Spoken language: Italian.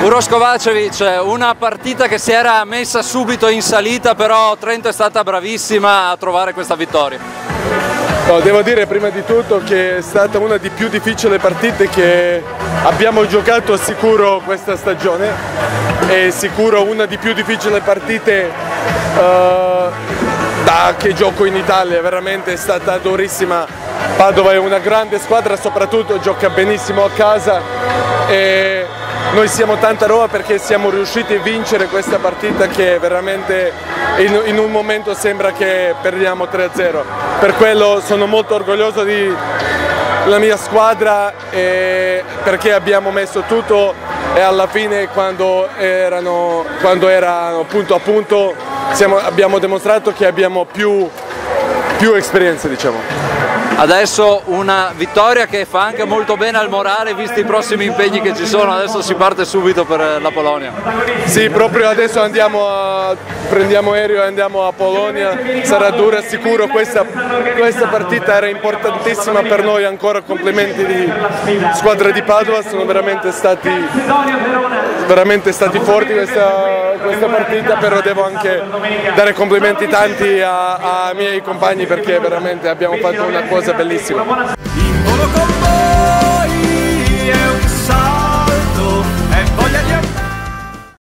Uros Kovacevic, una partita che si era messa subito in salita, però Trento è stata bravissima a trovare questa vittoria. No, devo dire prima di tutto che è stata una di più difficili partite che abbiamo giocato sicuro questa stagione e sicuro una di più difficili partite uh, da che gioco in Italia, veramente è stata durissima. Padova è una grande squadra, soprattutto gioca benissimo a casa e noi siamo tanta roba perché siamo riusciti a vincere questa partita che veramente in, in un momento sembra che perdiamo 3-0. Per quello sono molto orgoglioso della mia squadra perché abbiamo messo tutto e alla fine quando erano, quando erano punto a punto siamo, abbiamo dimostrato che abbiamo più, più esperienza diciamo. Adesso una vittoria che fa anche molto bene al morale visti i prossimi impegni che ci sono, adesso si parte subito per la Polonia. Sì, proprio adesso a, prendiamo aereo e andiamo a Polonia, sarà dura sicuro, questa, questa partita era importantissima per noi, ancora complimenti di squadra di Padova, sono veramente stati, veramente stati forti questa, questa partita, però devo anche dare complimenti tanti ai miei compagni perché veramente abbiamo fatto una cosa bellissima.